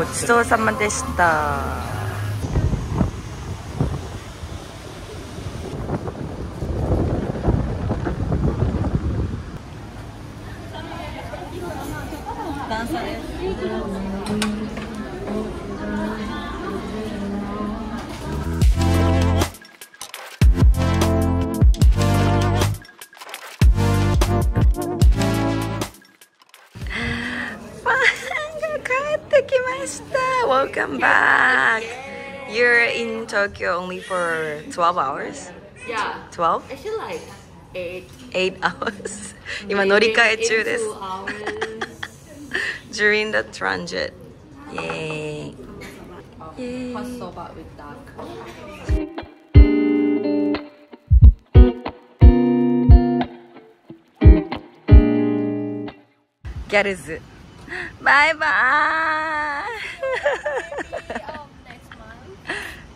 ごちそうさまでした。Tokyo only for 12 hours? Yeah, 12? actually like eight. 8 hours 今乗り換え中です Two hours. During the transit Yay Yay Hot soba with dark. ギャルズバイバイ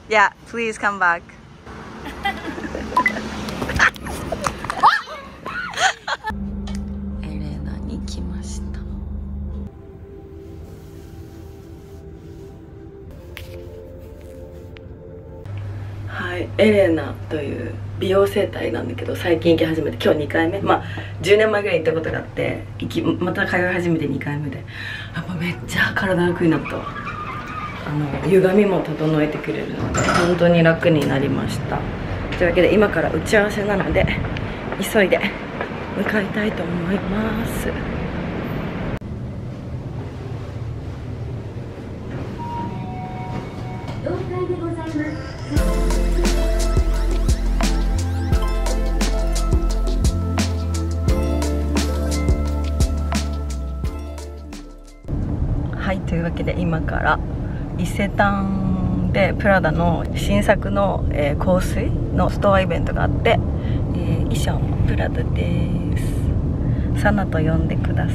Yeah, please come back. エレナに来ましたはい、エレナという美容整体なんだけど最近行き始めて今日2回目。まあ10年前ぐらい行ったことがあって行きまた通い始めて2回目で。やっぱめっちゃ体楽になったわ。あの歪みも整えてくれるので本当に楽になりました。というわけで今から打ち合わせなので急いで向かいたいと思います。はいというわけで今から伊勢丹でプラダの新作の、えー香水のストアイベントがあって、えー衣装もプラダです。サナと呼んでくださ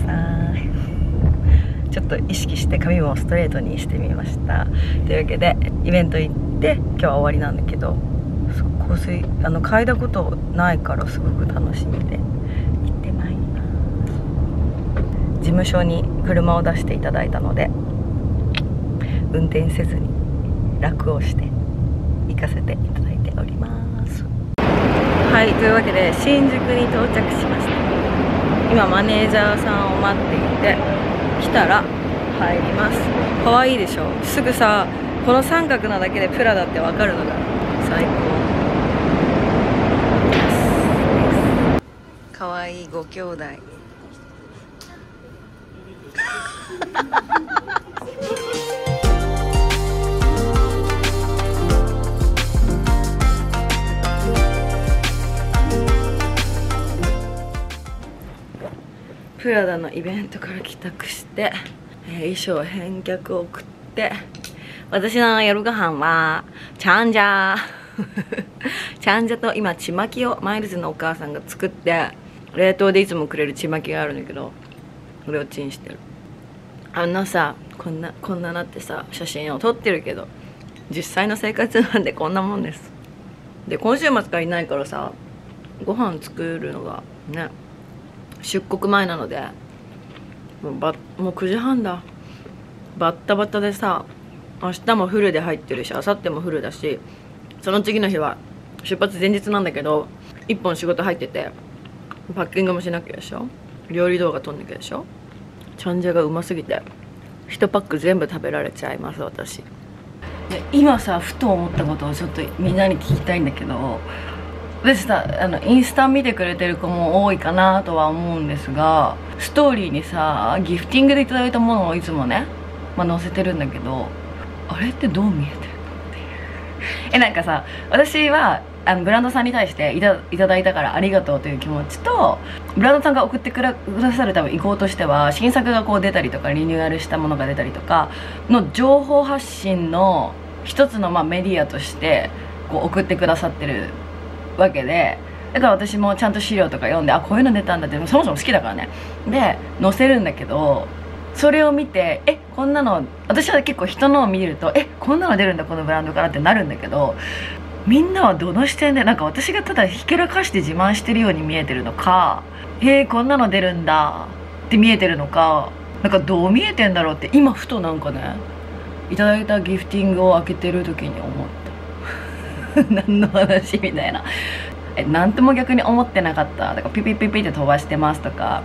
い。ちょっと意識して髪もストレートにしてみました。というわけでイベント行って今日は終わりなんだけど香水あの嗅いだことないからすごく楽しみで行ってまいります。事務所に車を出していただいたので運転せずに楽をして行かせていただいております。はいというわけで新宿に到着しました。今マネージャーさんを待っていて来たら入ります。可愛いでしょ？すぐさこの三角なだけでプラダってわかるのが最高。可愛いご兄弟プラダのイベントから帰宅して、えー衣装返却を送って私の夜ご飯はチャンジャー。チャンジャと今ちまきをマイルズのお母さんが作って冷凍でいつもくれるちまきがあるんだけどこれをチンしてる。あんなさこんなこんななってさ写真を撮ってるけど実際の生活なんで こんなもんです。で今週末からいないからさご飯作るのがね出国前なので。もうばもう9時半だ。バッタバタでさ明日もフルで入ってるし明後日もフルだしその次の日は出発前日なんだけど1本仕事入っててパッキングもしなきゃでしょ？料理動画撮んなきゃでしょ？チャンジャがうますぎて1パック全部食べられちゃいます私。で今さふと思ったことをちょっとみんなに聞きたいんだけど私さあのインスタ見てくれてる子も多いかなとは思うんですがストーリーにさギフティングでいただいたものをいつもね、まあ、載せてるんだけどあれってどう見えてるのっていう。えなんかさ私はあのブランドさんに対していたいただいたからありがとうという気持ちとブランドさんが送ってくらくださる多分意向としては新作がこう出たりとかリニューアルしたものが出たりとかの情報発信の一つのまあメディアとしてこう送ってくださってるわけでだから私もちゃんと資料とか読んであこういうの出たんだってそもそも好きだからね。で載せるんだけどそれを見てえこんなの私は結構人のを見るとえこんなの出るんだこのブランドからってなるんだけどみんなはどの視点でなんか私がただひけらかして自慢してるように見えてるのかえー、こんなの出るんだって見えてるのかなんかどう見えてんだろうって今ふとなんかねいただいたギフティングを開けてる時に思った。何の話みたいな。え何とも逆に思ってなかった。だからピピピピって飛ばしてますとか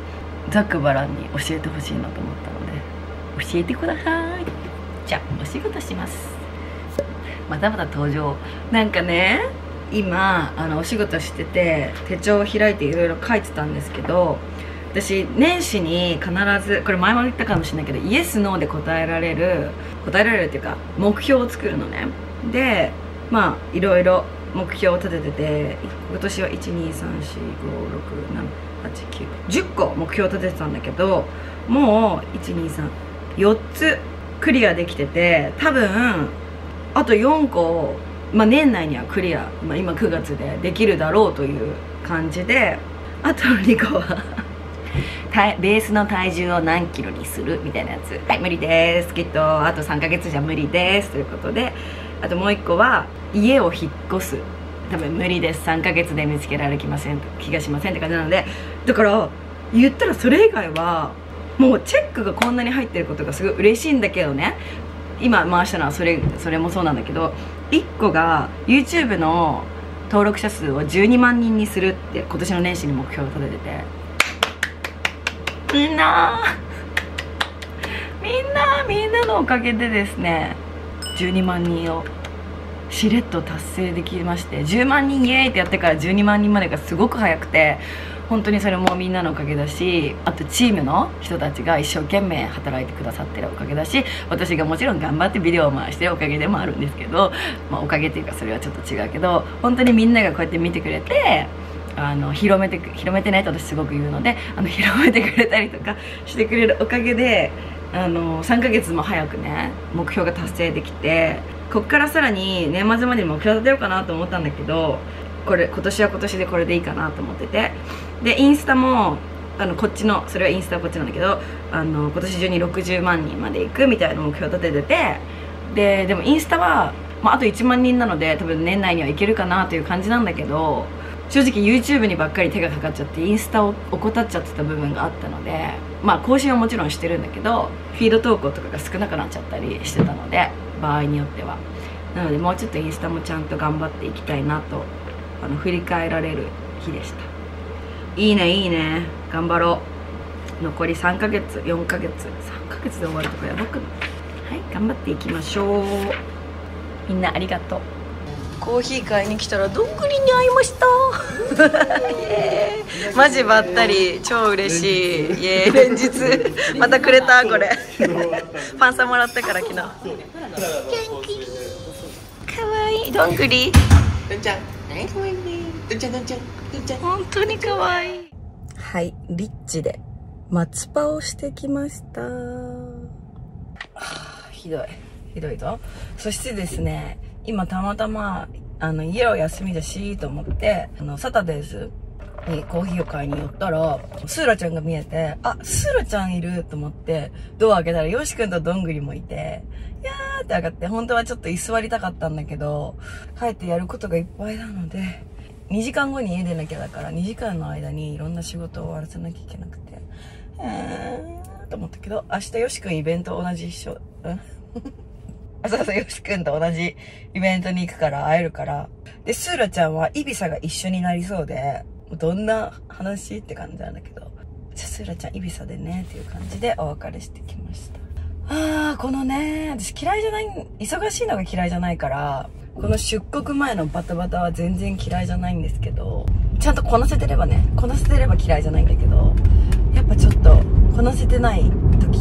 ざっくばらんに教えてほしいなと思ったので。教えてください。じゃあお仕事します。またまた登場。なんかね今あのお仕事してて手帳を開いていろいろ書いてたんですけど私年始に必ずこれ前も言ったかもしれないけどイエス・ノーで答えられる答えられるっていうか目標を作るのね。でまあいろいろ目標を立ててて今年は12345678910個目標を立ててたんだけどもう1234つクリアできてて多分あと4個、まあ、年内にはクリア、まあ、今9月でできるだろうという感じであと2個は ベースの体重を何キロにするみたいなやつ。はい無理です。きっとあと3ヶ月じゃ無理です。ということであともう1個は家を引っ越す。多分無理です。3ヶ月で見つけられきません気がしませんって感じなのでだから言ったらそれ以外はもうチェックがこんなに入ってることがすごい嬉しいんだけどね。今回したのはそれそれもそうなんだけど1個が YouTube の登録者数を12万人にするって今年の年始に目標を立ててて。みんなみんなみんなのおかげでですね12万人をしれっと達成できまして10万人イエーイってやってから12万人までがすごく早くて本当にそれもみんなのおかげだしあとチームの人たちが一生懸命働いてくださってるおかげだし私がもちろん頑張ってビデオを回してるおかげでもあるんですけど、まあ、おかげっていうかそれはちょっと違うけど本当にみんながこうやって見てくれてあの広めて広めてねと私すごく言うのであの広めてくれたりとかしてくれるおかげであの3ヶ月も早くね目標が達成できてこっからさらに年末までに目標立てようかなと思ったんだけどこれ今年は今年でこれでいいかなと思ってて。でインスタもあのこっちのそれはインスタはこっちなんだけどあの今年中に60万人まで行くみたいな目標立てててででもインスタは、まあ、あと1万人なので多分年内にはいけるかなという感じなんだけど正直 YouTube にばっかり手がかかっちゃってインスタを怠っちゃってた部分があったのでまあ更新はもちろんしてるんだけどフィード投稿とかが少なくなっちゃったりしてたので場合によっては。なのでもうちょっとインスタもちゃんと頑張っていきたいなとあの振り返られる日でした。いいねいいね。頑張ろう。残り3ヶ月4ヶ月。3ヶ月で終わるとかやばくない？はい頑張っていきましょう。みんなありがとう。コーヒー買いに来たらどんぐりに会いました。マジばったり超嬉しい。イエ連日。またくれたこれ。パンサもらったから昨日元気。かわいい。どんぐり？どんちゃん。はいかわいいどんちゃんどんちゃんどんちゃん。本当にかわいい。はいリッチで松葉をしてきました。ひどい。ひどいぞ。そしてですね今たまたまあの家は休みだしと思ってあのサタデーズにコーヒーを買いに寄ったらスーラちゃんが見えてあスーラちゃんいると思ってドア開けたらヨシくんとどんぐりもいていやーって上がって本当はちょっと居座りたかったんだけど帰ってやることがいっぱいなので2時間後に家出なきゃだから2時間の間にいろんな仕事を終わらせなきゃいけなくてえーと思ったけど明日よしくんイベント同じ一緒うん？そうそう、よしくんと同じイベントに行くから会えるから。で、スーラちゃんはイビサが一緒になりそうで、どんな話って感じなんだけど。じゃあ、スーラちゃんイビサでね、っていう感じでお別れしてきました。あー、このね、私嫌いじゃない、忙しいのが嫌いじゃないから、この出国前のバタバタは全然嫌いじゃないんですけど、ちゃんとこなせてればね、こなせてれば嫌いじゃないんだけど、やっぱちょっと、こなせてない時、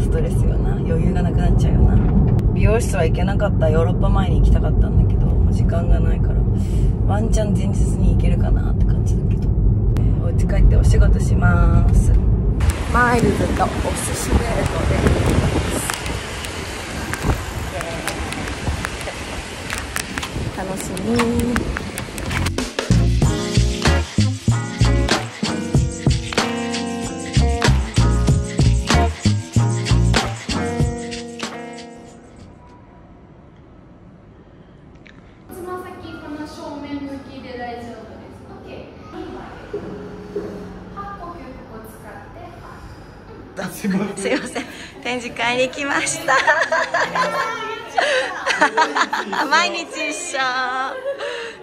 ストレスよな。余裕がなくなっちゃうよな。美容室は行けなかったヨーロッパ前に行きたかったんだけど時間がないからワンチャン前日に行けるかなって感じだけど、えー、お家帰ってお仕事します。マイルズとお寿司デートです。楽しみ。展示会に来ました。毎日一緒。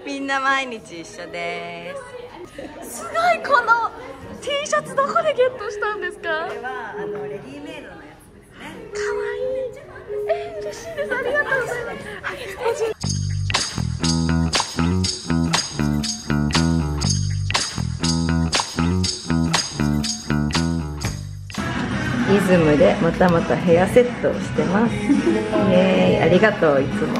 みんな毎日一緒です。すごいこの T シャツどこでゲットしたんですか？これはあのレディメイドのやつですね。かわいい。え嬉しいです。ありがとうございますズムでまたまたヘアセットをしてます。イエーイ。ありがとういつも。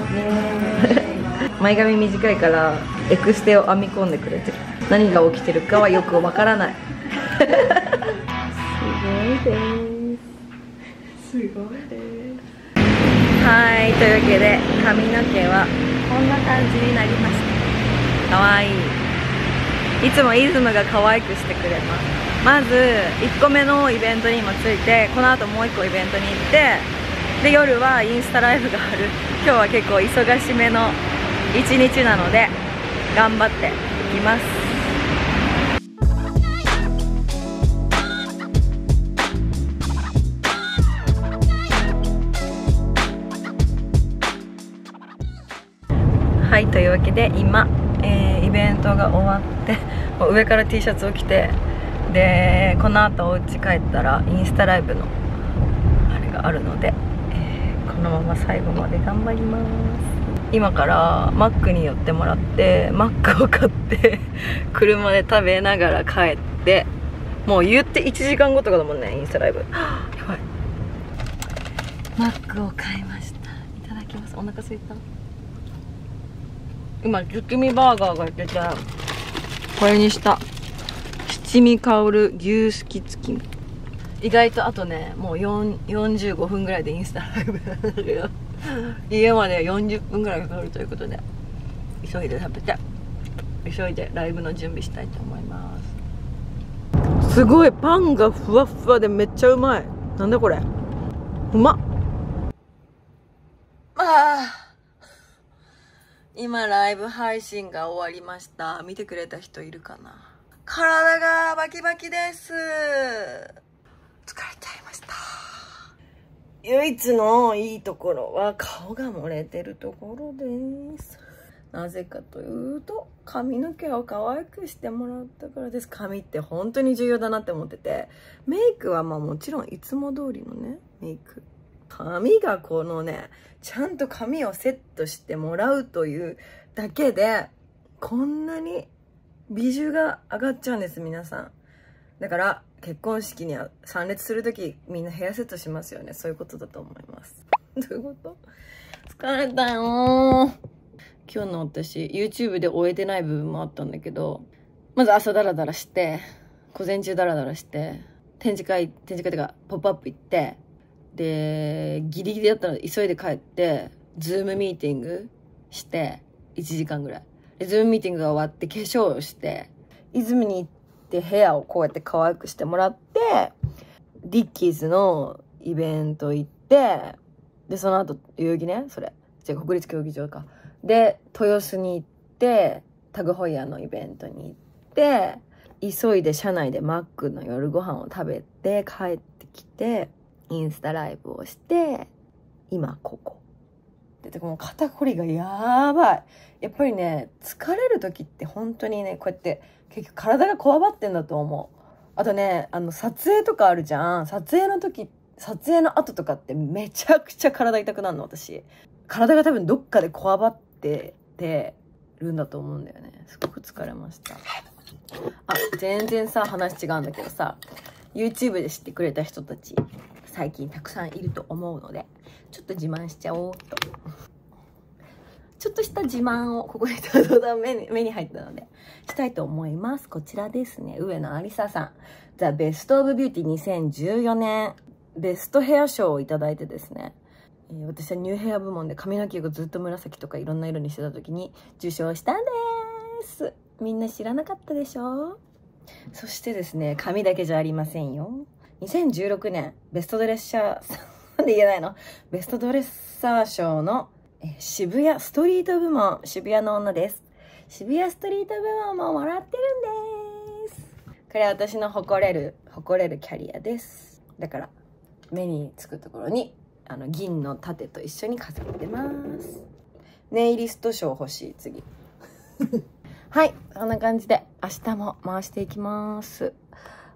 前髪短いからエクステを編み込んでくれてる。何が起きてるかはよくわからない。すごいです。すごいです。はいというわけで髪の毛はこんな感じになりました。かわいい。いつもイズムが可愛くしてくれますまず1個目のイベントにもついてこの後もう1個イベントに行ってで夜はインスタライブがある。今日は結構忙しめの一日なので頑張っていきます。はいというわけで今、えーイベントが終わって上から T シャツを着てでこの後お家帰ったらインスタライブのあれがあるので、えーこのまま最後まで頑張ります。今からマックに寄ってもらってマックを買って 車で食べながら帰ってもう言って1時間後とかだもんねインスタライブ。はあやばい。マックを買いました。いただきます。お腹すいた？今月見バーガーが出ててこれにした七味香る牛すき月見意外とあとねもう4 45分ぐらいでインスタライブなんだけど。家まで40分ぐらいかかるということで。急いで食べて。急いでライブの準備したいと思います。すごいパンがふわふわでめっちゃうまい。なんだこれ。うまっ。ああ今ライブ配信が終わりました。見てくれた人いるかな？体がバキバキです。疲れちゃいました。唯一のいいところは顔が漏れてるところです。なぜかというと髪の毛を可愛くしてもらったからです。髪って本当に重要だなって思ってて。メイクはまあもちろんいつも通りのねメイク。髪がこのねちゃんと髪をセットしてもらうというだけでこんなに美女が上がっちゃうんです皆さん。だから結婚式に参列する時みんなヘアセットしますよね。そういうことだと思います。どういうこと？疲れたよ今日の私 YouTube で終えてない部分もあったんだけどまず朝ダラダラして午前中ダラダラして展示会展示会っていうかポップアップ行ってでギリギリだったので急いで帰ってズームミーティングして1時間ぐらい。でズームミーティングが終わって化粧をして泉に行ってヘアをこうやって可愛くしてもらってディッキーズのイベント行ってでその後代々木ねそれ。じゃ国立競技場か。で豊洲に行ってタグホイヤーのイベントに行って急いで車内でマックの夜ご飯を食べて帰ってきてインスタライブをして今ここ。でこの肩こりがやばい。やっぱりね疲れる時って本当にねこうやって結局体がこわばってんだと思う。あとねあの撮影とかあるじゃん。撮影の時撮影の後とかってめちゃくちゃ体痛くなるの私。体が多分どっかでこわばっててるんだと思うんだよね。すごく疲れました。あ全然さ話違うんだけどさ YouTube で知ってくれた人たち。最近たくさんいると思うのでちょっと自慢しちゃおうと。ちょっとした自慢をここでただただ目に 目に入ったのでしたいと思います。こちらですね。上野ありささん。ザ・ベスト・オブ・ビューティー2014年。ベストヘア賞をいただいてですね。私はニューヘア部門で髪の毛がずっと紫とかいろんな色にしてた時に受賞したんです。みんな知らなかったでしょ？そしてですね髪だけじゃありませんよ。2016年ベストドレッサーなんで言えないの？ベストドレッサー賞のえー渋谷ストリート部門渋谷の女です。渋谷ストリート部門ももらってるんです。これ私の誇れる誇れるキャリアです。だから目につくところにあの銀の盾と一緒に飾ってます。ネイリスト賞欲しい次。はいこんな感じで明日も回していきます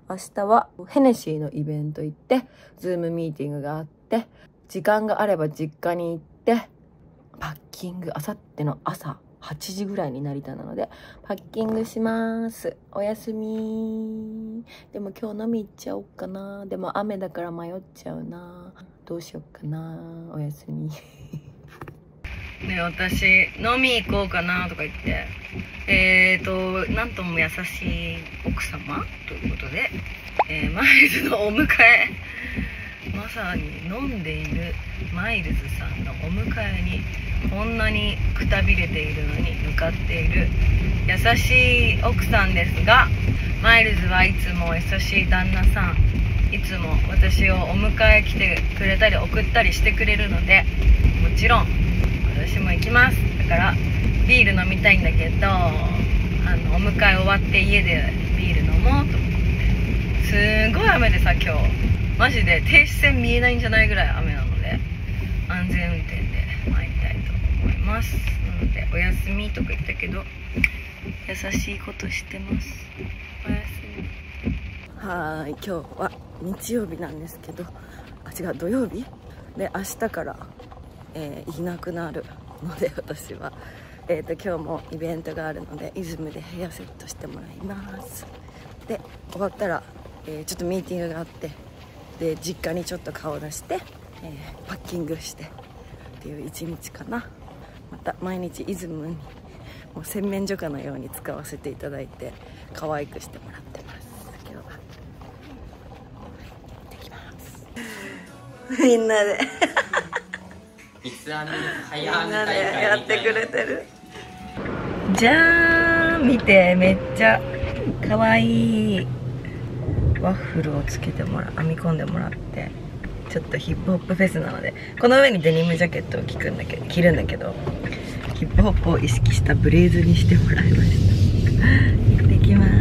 明日はヘネシーのイベント行ってズームミーティングがあって時間があれば実家に行ってパッキングあさっての朝8時ぐらいに成田なのでパッキングします。おやすみ。でも今日飲み行っちゃおうかな。でも雨だから迷っちゃうな。どうしよっかな。おやすみ。ね私飲み行こうかなとか言って。えーとなんとも優しい奥様？ということで、えーマイルズのお迎え。まさに飲んでいるマイルズさんのお迎えにこんなにくたびれているのに向かっている。優しい奥さんですがマイルズはいつも優しい旦那さん。いつも私をお迎え来てくれたり送ったりしてくれるのでもちろん私も行きます。だからビール飲みたいんだけどあのお迎え終わって家でビール飲もうと思って。すごい雨でさ今日。マジで停止線見えないんじゃないぐらい雨なので安全運転で参りたいと思います。なのでお休みとか言ったけど優しいことしてます。おやすみ。はーい。今日は日曜日なんですけどあ違う土曜日？で明日から、えーいなくなるので私は。えー、と今日もイベントがあるのでイズムでヘアセットしてもらいます。で終わったら、えーちょっとミーティングがあってで実家にちょっと顔出して、えーパッキングしてっていう一日かな。また毎日イズムにもう洗面所かのように使わせていただいて可愛くしてもらってます。今日は。行ってきます。みんなで。三つ編み早みんなでやってくれてるじゃーん見てめっちゃ可愛いいワッフルをつけてもらう編み込んでもらってちょっとヒップホップフェスなのでこの上にデニムジャケットを着くんだけど着るんだけどヒップホップを意識したブレーズにしてもらいました。行ってきます。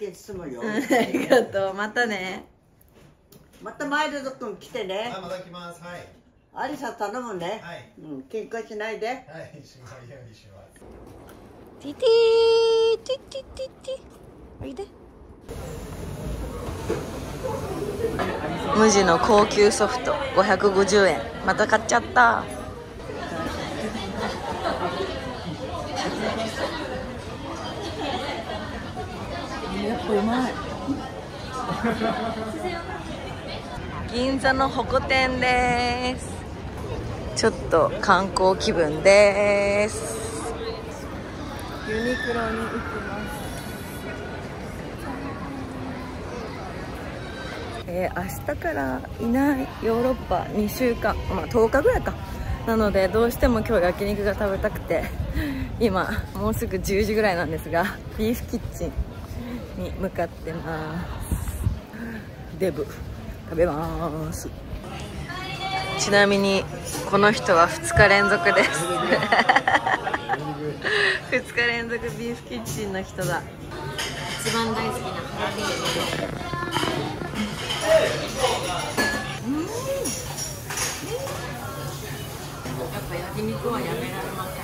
イ。お祝い券包むよ。ありがとうまたねまたマイルド君来てねはい、。また来ます。はい。アリサ頼むね。はい。うん、喧嘩しないで。はい、しないようにします。ティティーティティティティおいで無地の高級ソフト550円また買っちゃったやっぱうまい。銀座のホコ天です。ちょっと観光気分です。ユニクロに行きます。えー明日からいないヨーロッパ2週間。まあ10日ぐらいか。なのでどうしても今日焼肉が食べたくて。今もうすぐ10時ぐらいなんですがビーフキッチンに向かってます。デブ食べます。ちなみにこの人は2日連続です。2日連続ビーフキッチンの人だ。一番大好きなハラビーノやっぱ焼肉はやめられませ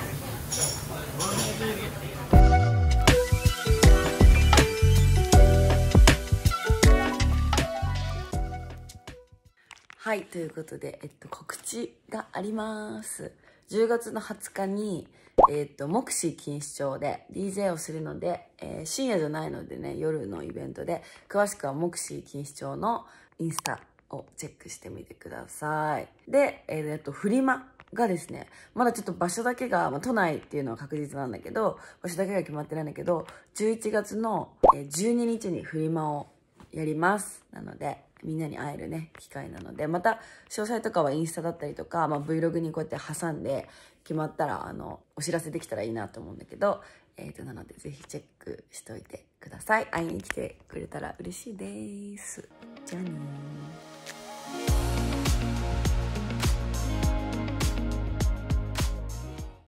はいということで、えっと、告知があります。10月の20日に、えっと、目視錦糸町で DJ をするので、えー深夜じゃないのでね夜のイベントで詳しくは目視錦糸町のインスタをチェックしてみてください。で、えっとフリマがですねまだちょっと場所だけが、まあ、都内っていうのは確実なんだけど場所だけが決まってないんだけど11月の12日にフリマをやりますなのでみんなに会えるね機会なのでまた詳細とかはインスタだったりとか、まあ、Vlog にこうやって挟んで決まったらあのお知らせできたらいいなと思うんだけど、えーと、なのでぜひチェックしておいてください。会いに来てくれたら嬉しいです。じゃあねー。